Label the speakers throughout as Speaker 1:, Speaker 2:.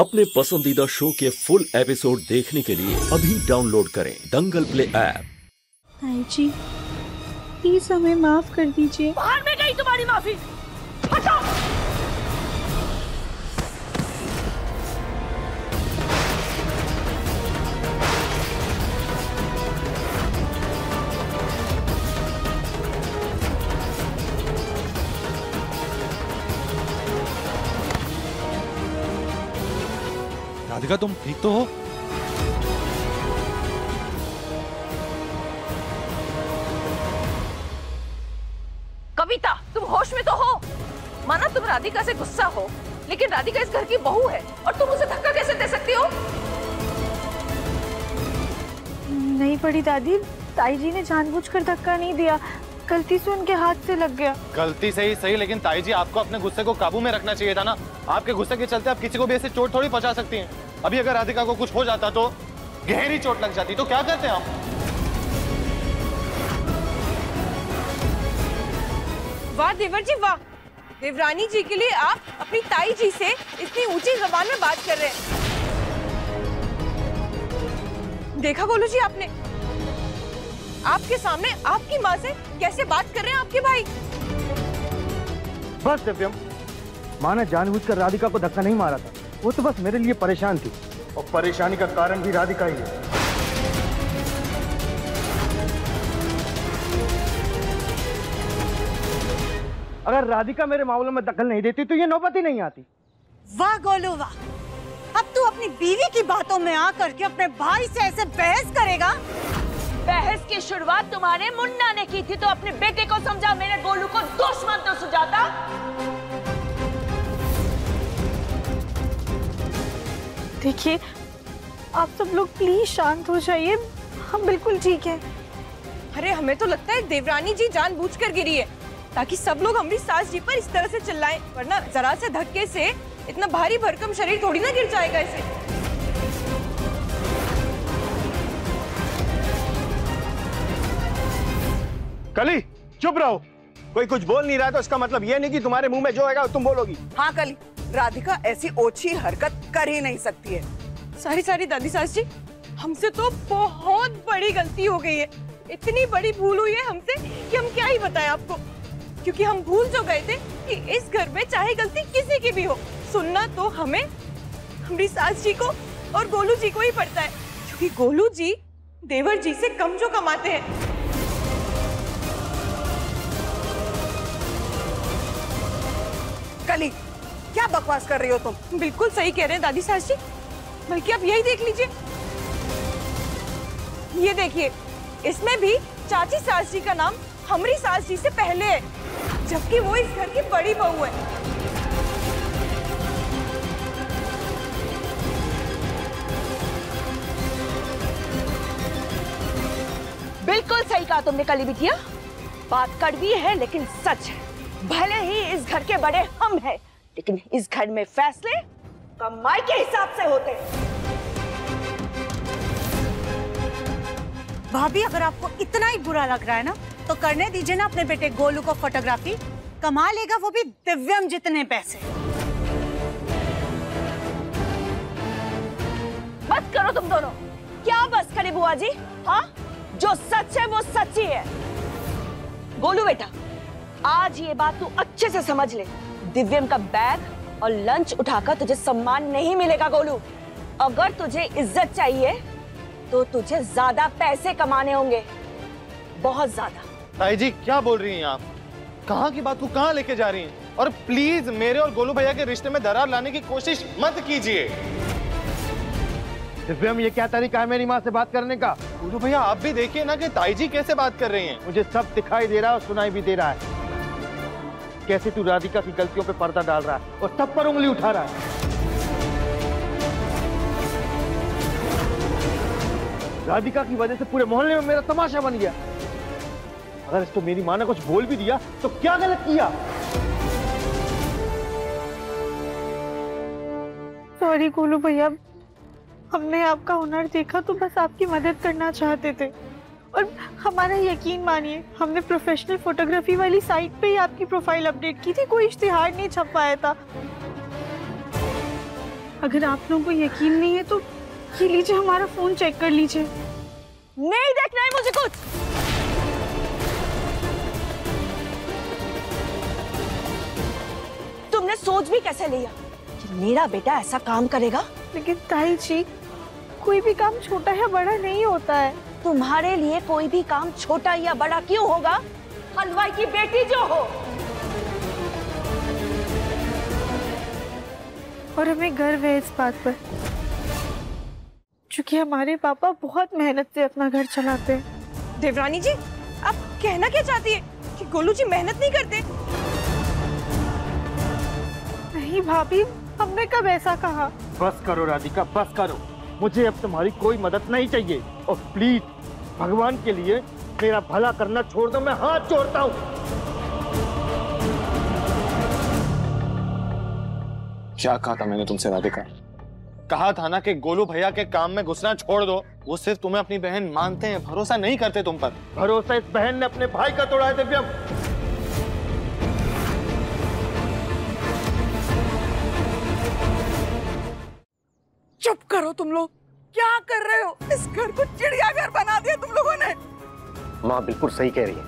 Speaker 1: अपने पसंदीदा शो के फुल एपिसोड देखने के लिए अभी डाउनलोड करें दंगल प्ले ऐप।
Speaker 2: आई जी प्लीज़ हमें माफ़ कर दीजिए।
Speaker 3: बाहर में गई तुम्हारी माफ़ी। हटाओ।
Speaker 4: राधिका तुम? ठीक तो हो?
Speaker 3: कविता तुम होश में तो हो। माना तुम राधिका से गुस्सा हो लेकिन राधिका इस घर की बहू है और तुम उसे धक्का कैसे दे सकती हो?
Speaker 2: नहीं पड़ी दादी ताई जी ने जानबूझकर धक्का नहीं दिया। गलती से उनके हाथ से लग गया।
Speaker 5: गलती से ही सही लेकिन ताई जी आपको अपने गुस्से को काबू में रखना चाहिए था ना? आपके गुस्से के चलते आप किसी को भी ऐसे चोट थोड़ी पहुँचा सकती हैं। अभी अगर राधिका को कुछ हो जाता तो गहरी चोट लग जाती तो क्या करते हैं आप
Speaker 3: वाह देवर जी वाह। देवरानी जी के लिए आप अपनी ताई जी से इतनी ऊँची जबान में बात कर रहे हैं। देखा गोलू जी आपने? आपके सामने आपकी माँ से कैसे बात कर रहे हैं आपके भाई?
Speaker 6: बस दिव्यम माँ ने जानबूझकर राधिका को धक्का नहीं मारा था। वो तो बस मेरे लिए परेशान थी। और परेशानी का कारण भी राधिका ही है। अगर राधिका मेरे मामलों में दखल नहीं देती तो ये नौबत ही नहीं आती।
Speaker 7: वाह गोलू वाह। अब तू अपनी बीवी की बातों में आकर के अपने भाई से ऐसे बहस करेगा?
Speaker 3: बहस की शुरुआत तुम्हारे मुन्ना ने की थी तो अपने बेटे को समझा मेरे गोलू को दुश्मन तो सुझाता
Speaker 2: देखिए आप सब लोग प्लीज़ शांत हो जाइए। हम बिल्कुल ठीक है।
Speaker 3: अरे हमें तो लगता है देवरानी जी जानबूझकर गिरी है ताकि सब लोग हमारी सास जी पर इस तरह से चिल्लाएँ वरना जरा से धक्के से इतना भारी भरकम शरीर थोड़ी ना गिर जाएगा इसे।
Speaker 6: कली चुप रहो। कोई कुछ बोल नहीं रहा तो इसका मतलब ये नहीं कि तुम्हारे मुँह में जो आएगा तुम बोलोगी।
Speaker 7: हाँ कली। राधिका ऐसी ओछी हरकत कर ही नहीं सकती है।
Speaker 3: सारी सारी दादी सास जी हमसे तो बहुत बड़ी गलती हो गई है। इतनी बड़ी भूल हुई है हमसे कि हम क्या ही बताएँ आपको। क्योंकि हम भूल जो गए थे कि इस घर में चाहे गलती किसी की भी हो सुनना तो हमें हमारी सास जी को और गोलू जी को ही पड़ता है। क्योंकि गोलू जी देवर जी से कम जो कमाते हैं।
Speaker 7: कली क्या बकवास कर रही हो तुम?
Speaker 3: बिल्कुल सही कह रहे हैं, दादी सास जी बल्कि आप यही देख लीजिए। ये देखिए, इसमें भी चाची सास जी का नाम हमारी सास जी से पहले है, जबकि वो इस घर की बड़ी बहू है। बिल्कुल सही कहा तुमने, कली बिटिया। बात कड़वी है, लेकिन सच है। भले ही इस घर के बड़े हम हैं लेकिन इस घर में फैसले कमाई के हिसाब से होते। हैं
Speaker 7: भाभी अगर आपको इतना ही बुरा लग रहा है ना तो करने दीजिए ना अपने बेटे गोलू को फोटोग्राफी। कमा लेगा वो भी दिव्यम जितने पैसे।
Speaker 3: बस करो तुम दोनों। क्या बस करे बुआ जी? हाँ? जो सच है वो सच ही है। गोलू बेटा आज ये बात तू अच्छे से समझ ले। दिव्यम का बैग और लंच उठाकर तुझे सम्मान नहीं मिलेगा गोलू। अगर तुझे इज़्ज़त चाहिए तो तुझे ज़्यादा पैसे कमाने होंगे। बहुत ज़्यादा।
Speaker 5: ताई जी क्या बोल रही हैं आप? कहाँ की बात को कहाँ लेके जा रही हैं? और प्लीज़ मेरे और गोलू भैया के रिश्ते में दरार लाने की कोशिश मत कीजिए।
Speaker 6: दिव्यम ये क्या तरीका है मेरी माँ से बात करने का?
Speaker 5: गोलू भैया आप भी देखिए ना कि ताई जी कैसे बात कर रही हैं।
Speaker 6: मुझे सब दिखाई दे रहा है और सुनाई भी दे रहा है। कैसे तू राधिका की गलतियों पे पर्दा डाल रहा है और सब पर उंगली उठा रहा है। राधिका की वजह से पूरे मोहल्ले में मेरा तमाशा बन गया। अगर इसको मेरी माँ ने कुछ बोल भी दिया तो क्या गलत किया?
Speaker 2: सॉरी गोलू भैया, हमने आपका हुनर देखा तो बस आपकी मदद करना चाहते थे। और हमारा यकीन मानिए हमने प्रोफेशनल फोटोग्राफी वाली साइट पे ही आपकी प्रोफ़ाइल अपडेट की थी कोई इश्तिहार नहीं छप पाया था। अगर आप लोगों को यकीन नहीं है तो ये लीजिए हमारा फ़ोन चेक कर लीजिए।
Speaker 3: नहीं देखना है मुझे कुछ। तुमने सोच भी कैसे लिया कि मेरा बेटा ऐसा काम करेगा?
Speaker 2: लेकिन ताई जी कोई भी काम छोटा या बड़ा नहीं होता है।
Speaker 3: तुम्हारे लिए कोई भी काम छोटा या बड़ा क्यों होगा? हलवाई की बेटी जो हो।
Speaker 2: और हमें गर्व है इस बात पर। क्योंकि हमारे पापा बहुत मेहनत से अपना घर चलाते हैं।
Speaker 3: देवरानी जी आप कहना क्या चाहती है कि गोलू जी मेहनत नहीं करते?
Speaker 2: नहीं भाभी हमने कब ऐसा कहा?
Speaker 6: बस करो राधिका बस करो। मुझे अब तुम्हारी कोई मदद नहीं चाहिए। और प्लीज़ भगवान के लिए मेरा भला करना छोड़ दो मैं हाथ जोड़ता हूँ।
Speaker 5: क्या कहा था मैंने तुमसे राधिका? कहा था ना कि गोलू भैया के काम में घुसना छोड़ दो। वो सिर्फ़ तुम्हें अपनी बहन मानते हैं भरोसा नहीं करते तुम पर।
Speaker 6: भरोसा इस बहन ने अपने भाई का तोड़ा है दिव्यम।
Speaker 8: करो तुम लोग? क्या कर रहे हो? इस घर को चिड़ियाघर बना दिया तुम लोगों ने।
Speaker 6: माँ बिल्कुल सही कह रही है।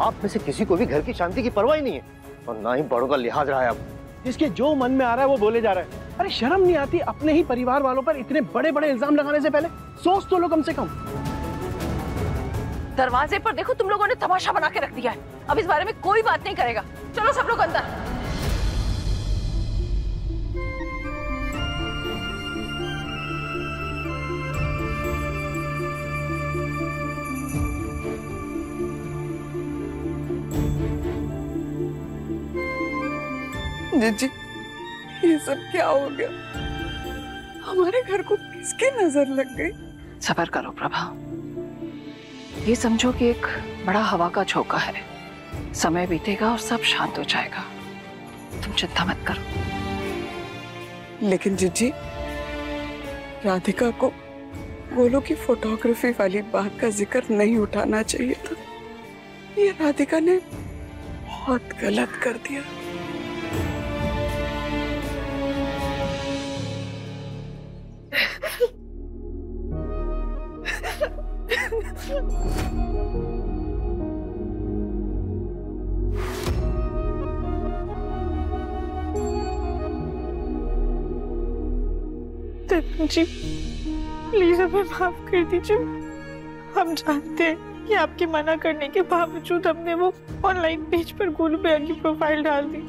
Speaker 6: आप में से किसी को भी घर की शांति की परवाह ही नहीं है। और ना ही बड़ों का लिहाज रहा है अब।
Speaker 9: इसके जो मन में आ रहा है वो बोले जा रहा है। अरे शर्म नहीं आती अपने ही परिवार वालों पर इतने बड़े बड़े इल्ज़ाम लगाने से पहले? सोच तो लो कम से कम।
Speaker 8: दरवाजे पर देखो तुम लोगों ने तमाशा बना के रख दिया है। अब इस बारे में कोई बात नहीं करेगा। चलो सब लोग अंदर। जी ये सब क्या हो गया? हमारे घर को किसकी नज़र लग गई?
Speaker 10: सबर करो प्रभा। ये समझो कि एक बड़ा हवा का झोंका है। समय बीतेगा और सब शांत हो जाएगा। तुम चिंता मत करो।
Speaker 8: लेकिन जिज्जी राधिका को गोलो की फोटोग्राफी वाली बात का ज़िक्र नहीं उठाना चाहिए था। ये राधिका ने बहुत गलत कर दिया।
Speaker 2: जी प्लीज़ हमें माफ़ कर दीजिए। हम जानते हैं कि आपके मना करने के बावजूद हमने वो ऑनलाइन पेज पर गोलू भैया की प्रोफ़ाइल डाल दी।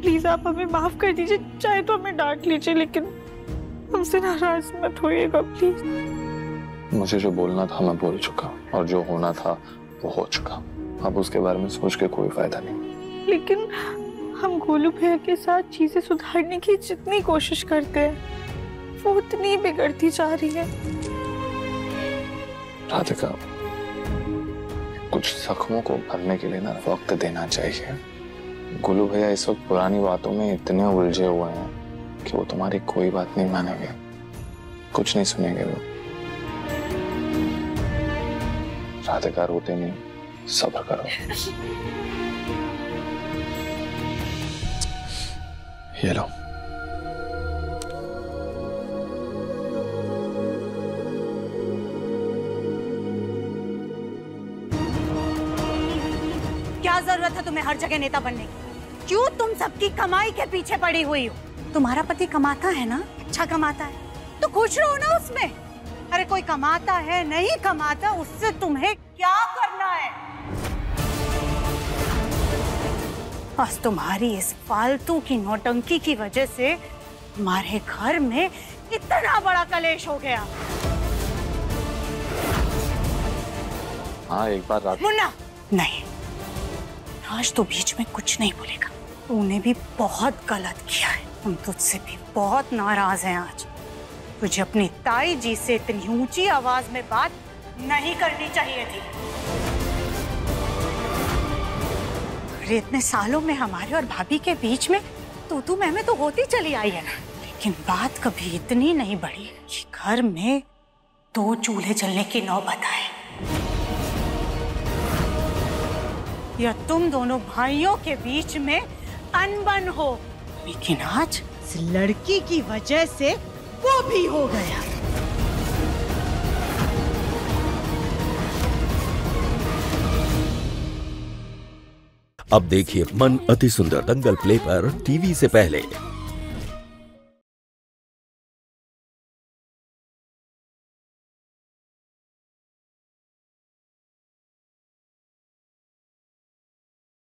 Speaker 2: प्लीज़ आप हमें माफ़ कर दीजिए, चाहे तो हमें डांट लीजिए, लेकिन हमसे नाराज़ मत होइएगा प्लीज़
Speaker 5: मुझे जो बोलना था मैं बोल चुका और जो होना था वो हो चुका। अब उसके बारे में सोच के कोई फ़ायदा नहीं।
Speaker 2: लेकिन हम गोलू भैया के साथ चीज़ें सुधारने की जितनी कोशिश करते हैं वो उतनी बिगड़ती जा रही है।
Speaker 5: राधिका कुछ जख्मों को भरने के लिए ना वक्त देना चाहिए। गुलू भैया इस वक्त पुरानी बातों में इतने उलझे हुए हैं कि वो तुम्हारी कोई बात नहीं मानेंगे। कुछ नहीं सुनेंगे वो। राधिका रोते नहीं, सब्र करो। ये लो।
Speaker 7: क्या ज़रूरत है तुम्हें हर जगह नेता बनने की? क्यों तुम सबकी कमाई के पीछे पड़ी हुई हो? तुम्हारा पति कमाता है ना? अच्छा कमाता है। तो खुश रहो ना उसमें। अरे कोई कमाता है नहीं कमाता उससे तुम्हें क्या करना है? बस तुम्हारी इस फालतू की नौटंकी की वजह से हमारे घर में इतना बड़ा कलेश हो गया।
Speaker 5: हाँ एक बार रात
Speaker 7: मुन्ना! नहीं राज तो बीच में कुछ नहीं बोलेगा। तूने भी बहुत गलत किया है। हम तुझसे भी बहुत नाराज़ हैं आज। तुझे अपनी ताई जी से इतनी ऊँची आवाज़ में बात नहीं करनी चाहिए थी। अरे, इतने सालों में हमारे और भाभी के बीच में तो तू मैं तो होती चली आई है ना। लेकिन बात कभी इतनी नहीं बढ़ी कि घर में दो चूल्हे जलने की नौबत आए या तुम दोनों भाइयों के बीच में अनबन हो। लेकिन आज लड़की की वजह से वो भी हो गया।
Speaker 1: अब देखिए मन अति सुंदर दंगल प्ले पर टीवी से पहले।